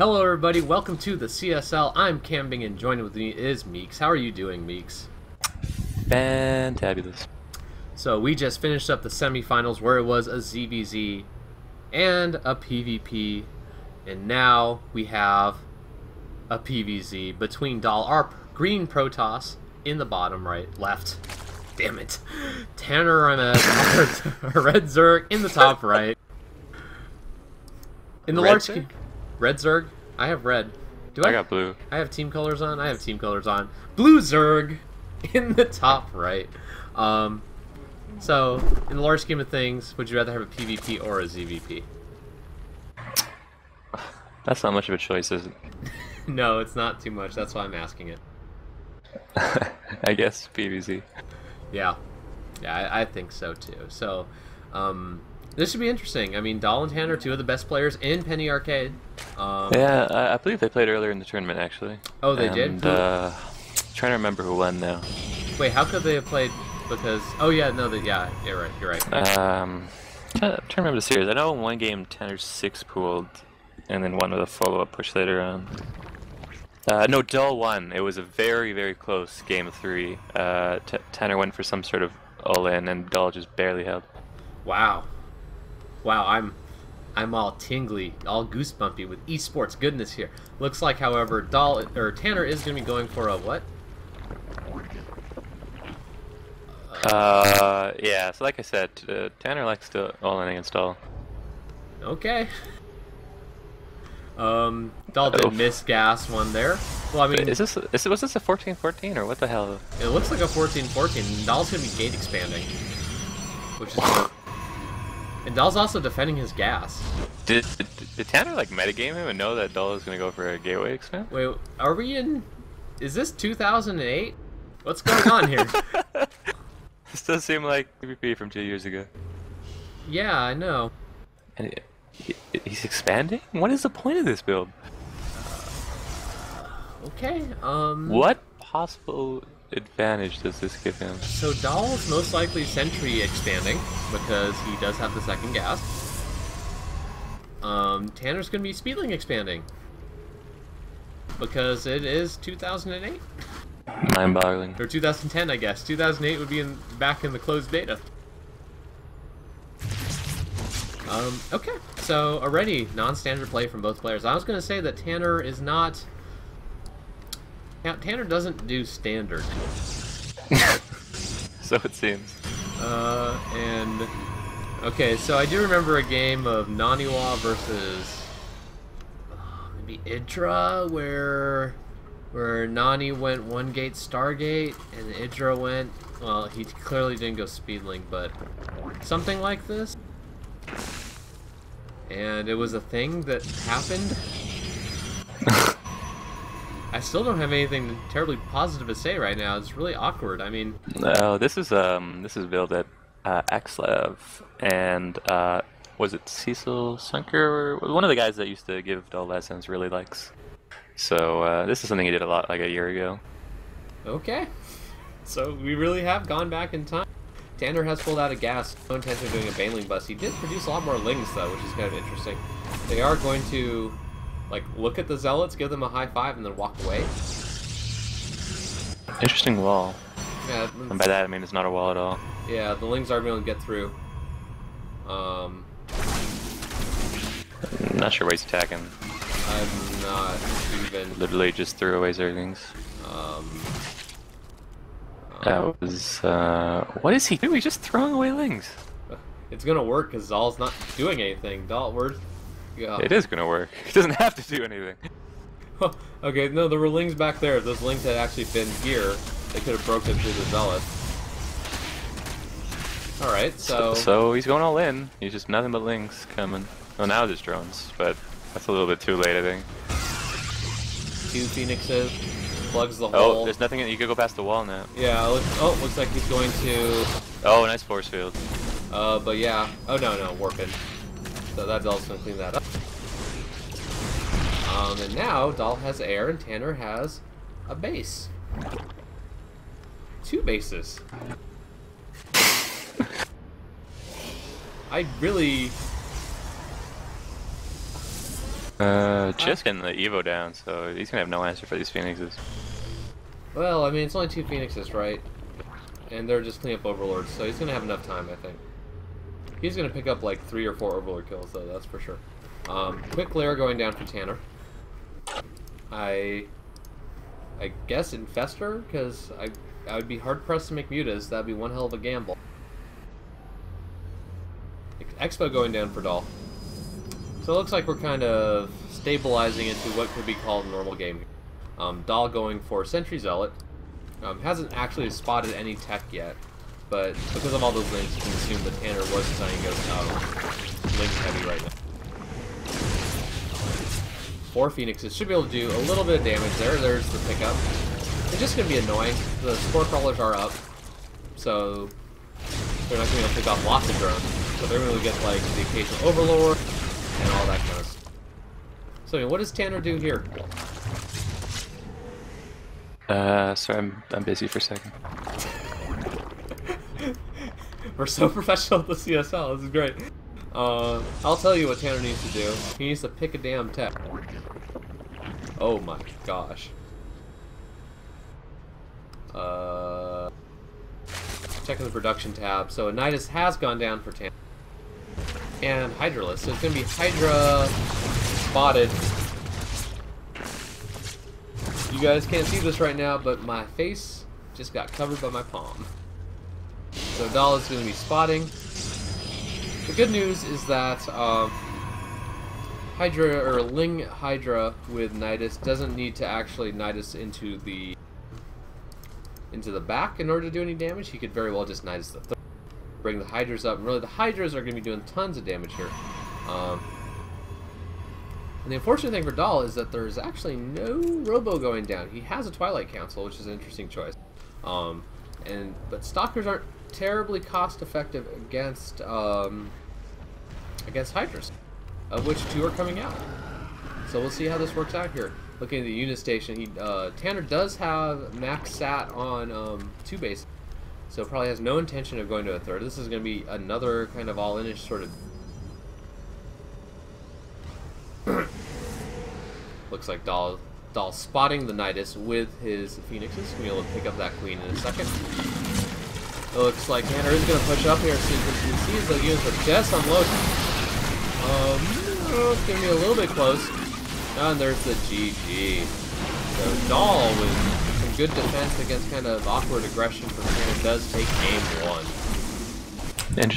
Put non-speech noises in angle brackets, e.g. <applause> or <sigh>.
Hello, everybody. Welcome to the CSL. I'm Kambing, and joining with me is Meeks. How are you doing, Meeks? Fantabulous. So we just finished up the semifinals where it was a ZVZ and a PvP, and now we have a PVZ between Dhal, our green Protoss in the bottom right, left. Damn it. Tanner and a <laughs> red Zerg in the top right. In the Red large Zerg? Red Zerg. I have red. Do I I got blue. I have team colors on. I have team colors on. Blue Zerg <laughs> in the top right. Um, so, in the large scheme of things, would you rather have a PvP or a ZVP? <sighs> That's not much of a choice, is it? <laughs> no, it's not too much. That's why I'm asking it. <laughs> I guess PVZ. Yeah, yeah, I, I think so too. So, um, this should be interesting. I mean, Dhal and Tanner, two of the best players in Penny Arcade. Um, Yeah, I, I believe they played earlier in the tournament actually. Oh, they did? and, Who- Uh, trying to remember who won now. Wait, how could they have played? Because oh yeah, no, that yeah, you're right. You're right. Um, trying, trying to remember the series. I know in one game Tanner six pooled, and then one with a follow-up push later on. Uh, no, Dhal won. It was a very, very close game of three. Uh, T- Tanner went for some sort of all-in, and Dhal just barely held. Wow. Wow, I'm I'm all tingly, all goosebumpy with esports goodness here. Looks like, however, Dhal or Tanner is going to be going for a what? Uh, yeah. So like I said, uh, Tanner likes to all in against all. Okay. Um, Dhal did Oof. miss gas one there. Well, I mean, Is this is, was this a 14-14 or what the hell? it looks like a 14-14. Dhal's going to be gate expanding, which is. <laughs> And Dhal's also defending his gas. Did, did, did Tanner like metagame him and know that Dhal is gonna go for a gateway expand? Wait, are we in? Is this 2008? What's going on here? <laughs> this does seem like PvP from two years ago. yeah, I know. And he, he- he's expanding. What is the point of this build? Okay. Um. What possible advantage does this give him? So Dhal's most likely Sentry expanding because he does have the second gas. Um, Tanner's gonna be Speedling expanding because it is 2008 Mind-boggling. or 2010, I guess. 2008 would be in back in the closed beta. Um, okay, so already non-standard play from both players. I was gonna say that Tanner is not. Now, Tanner doesn't do standard. <laughs> So it seems. Uh, and okay, so I do remember a game of Naniwa versus uh, maybe Idra, where where Nani went one gate Stargate and Idra went. Well, he clearly didn't go Speedling, but something like this. And it was a thing that happened. <laughs> I still don't have anything terribly positive to say right now. It's really awkward. I mean, Oh, this is um this is built at uh, Axlev and uh was it Cecil Sunker? One of the guys that used to give Dhal lessons really likes. So uh, this is something he did a lot like a year ago. Okay. So we really have gone back in time. Tanner has pulled out a gas. No intention of doing a Baneling bust. He did produce a lot more lings though, which is kind of interesting. They are going to like look at the zealots, give them a high five, and then walk away. Interesting wall. Yeah, And by that I mean it's not a wall at all. yeah, the lings are going to get through. Um, Not sure why he's attacking. I'm not even. Literally just threw away Zerglings. Um, That was uh what is he doing? He's just throwing away lings. it's gonna work because Zal's not doing anything. Dhal, we're. Yeah. It is gonna work. <laughs> He doesn't have to do anything. <laughs> okay, no, there were lings back there. If those lings had actually been here, they could have broken through the zealot. Alright, so... So he's going all in. He's just nothing but lings coming. Well now there's drones, but that's a little bit too late I think. two phoenixes, plugs the hole. Oh, there's nothing you could go past the wall now. Yeah, look, oh, looks like he's going to... Oh, nice force field. Uh, but yeah. Oh, no, no, warping. So that Dhal's gonna clean that up. Um, and now Dhal has air and Tanner has a base. Two bases. I really... Uh, just getting the Evo down, so he's gonna have no answer for these Phoenixes. Well, I mean, it's only two Phoenixes, right? And they're just clean up Overlords, so he's gonna have enough time, I think. He's gonna pick up like three or four Overlord kills, though, that's for sure. Um, quick lair going down for Tanner. I... I guess Infestor, because I, I would be hard-pressed to make Mutas. That'd be one hell of a gamble. Expo going down for Dhal. So it looks like we're kind of stabilizing into what could be called a normal game. Um, going for Sentry Zealot. Um, hasn't actually spotted any tech yet, but because of all those lings, you can assume that Tanner was designing Ghost uh, ling heavy right now. Four Phoenixes should be able to do a little bit of damage there. There's the pickup. It's just going to be annoying. The Spore Crawlers are up, so they're not going to be able to pick off lots of drones. So they're going to get like the occasional Overlord and all that kind of stuff. So I mean, what does Tanner do here? Uh, sorry, I'm, I'm busy for a second. We're so <laughs> professional at the CSL. This is great. Uh, I'll tell you what Tanner needs to do. He needs to pick a damn tech. Oh my gosh. Uh, checking the production tab. So Nidus has gone down for Tanner. And Hydralisk. So it's going to be Hydra spotted. You guys can't see this right now, but my face just got covered by my palm. So Dhal is going to be spotting. The good news is that um, Hydra or Ling Hydra with Nidus doesn't need to actually Nidus into the into the back in order to do any damage. He could very well just Nidus the bring the Hydras up. And really, the Hydras are going to be doing tons of damage here. Um, and the unfortunate thing for Dhal is that there's actually no Robo going down. He has a Twilight Council, which is an interesting choice. Um, and but Stalkers aren't terribly cost effective against um, against Hydras, of which two are coming out. So we'll see how this works out here. Looking at the unit station, he uh, Tanner does have max sat on um, two base, so probably has no intention of going to a third. This is going to be another kind of all-inish sort of. <coughs> Looks like Dhal Dhal spotting the Nidus with his Phoenixes. We'll pick up that Queen in a second. It looks like going to push up here so you can see as the units are just unloading. Um, oh, it's to be a little bit close. And there's the GG. So Dhal with some good defense against kind of awkward aggression from Tanner does take game one. Interesting.